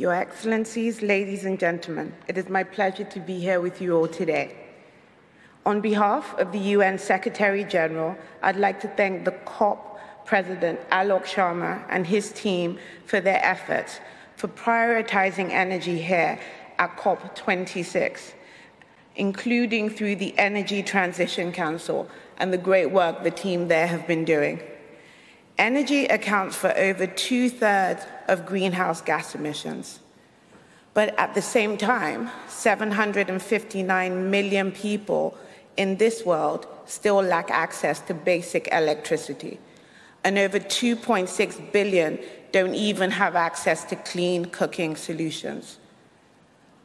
Your Excellencies, ladies and gentlemen, it is my pleasure to be here with you all today. On behalf of the UN Secretary General, I'd like to thank the COP President Alok Sharma and his team for their efforts for prioritizing energy here at COP26, including through the Energy Transition Council and the great work the team there have been doing. Energy accounts for over two thirds of greenhouse gas emissions. But at the same time, 759 million people in this world still lack access to basic electricity. And over 2.6 billion don't even have access to clean cooking solutions.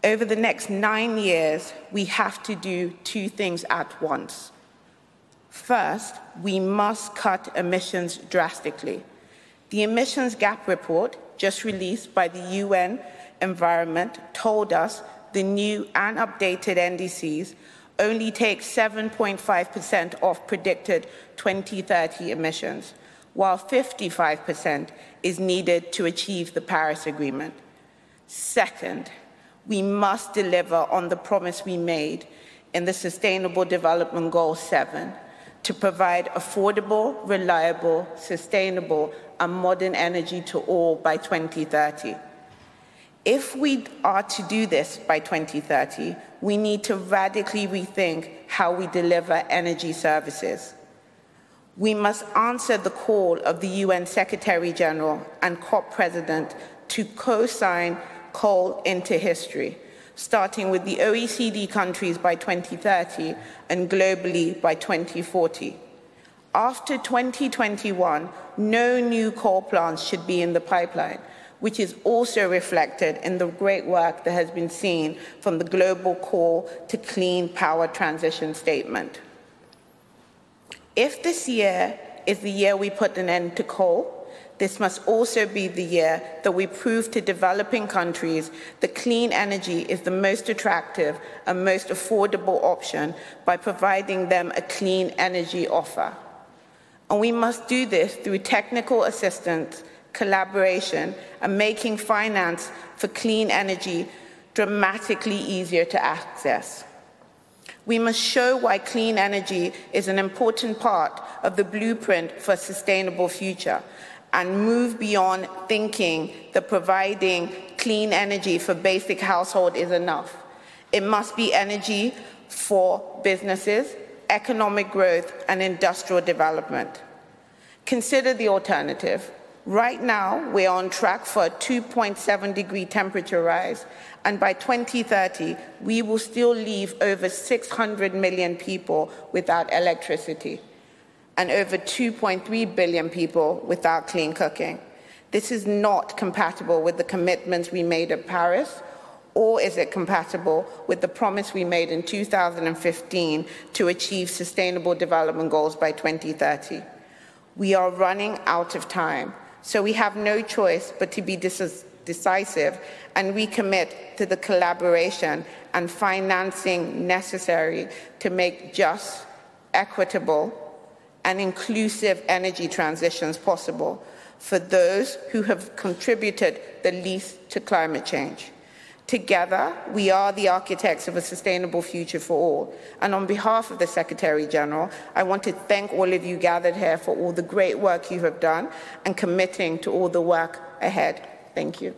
Over the next nine years, we have to do two things at once. First, we must cut emissions drastically. The emissions gap report, just released by the UN Environment, told us the new and updated NDCs only take 7.5% of predicted 2030 emissions, while 55% is needed to achieve the Paris Agreement. Second, we must deliver on the promise we made in the Sustainable Development Goal 7 to provide affordable, reliable, sustainable, and modern energy to all by 2030. If we are to do this by 2030, we need to radically rethink how we deliver energy services. We must answer the call of the UN Secretary General and COP President to co sign coal into history starting with the OECD countries by 2030 and globally by 2040. After 2021, no new coal plants should be in the pipeline, which is also reflected in the great work that has been seen from the Global Coal to Clean Power Transition Statement. If this year is the year we put an end to coal, this must also be the year that we prove to developing countries that clean energy is the most attractive and most affordable option by providing them a clean energy offer. And we must do this through technical assistance, collaboration, and making finance for clean energy dramatically easier to access. We must show why clean energy is an important part of the blueprint for a sustainable future and move beyond thinking that providing clean energy for basic household is enough. It must be energy for businesses, economic growth, and industrial development. Consider the alternative. Right now, we're on track for a 2.7 degree temperature rise, and by 2030, we will still leave over 600 million people without electricity and over 2.3 billion people without clean cooking. This is not compatible with the commitments we made at Paris, or is it compatible with the promise we made in 2015 to achieve sustainable development goals by 2030? We are running out of time, so we have no choice but to be decisive and recommit to the collaboration and financing necessary to make just, equitable, and inclusive energy transitions possible for those who have contributed the least to climate change. Together, we are the architects of a sustainable future for all. And on behalf of the Secretary General, I want to thank all of you gathered here for all the great work you have done and committing to all the work ahead. Thank you.